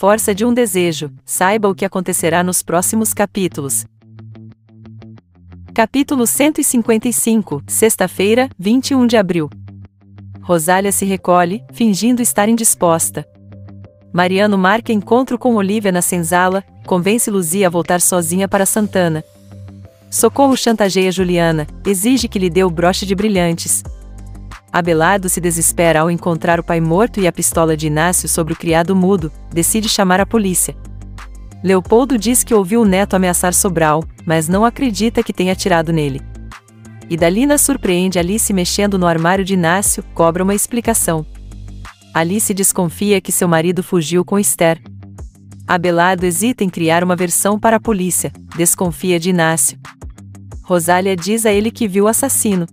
Força de um desejo, saiba o que acontecerá nos próximos capítulos. Capítulo 155, sexta-feira, 21 de abril. Rosália se recolhe, fingindo estar indisposta. Mariano marca encontro com Olivia na senzala, convence Luzia a voltar sozinha para Santana. Socorro chantageia Juliana, exige que lhe dê o broche de brilhantes, Abelardo se desespera ao encontrar o pai morto e a pistola de Inácio sobre o criado mudo, decide chamar a polícia. Leopoldo diz que ouviu o neto ameaçar Sobral, mas não acredita que tenha atirado nele. Idalina surpreende Alice mexendo no armário de Inácio, cobra uma explicação. Alice desconfia que seu marido fugiu com Esther. Abelardo hesita em criar uma versão para a polícia, desconfia de Inácio. Rosália diz a ele que viu o assassino,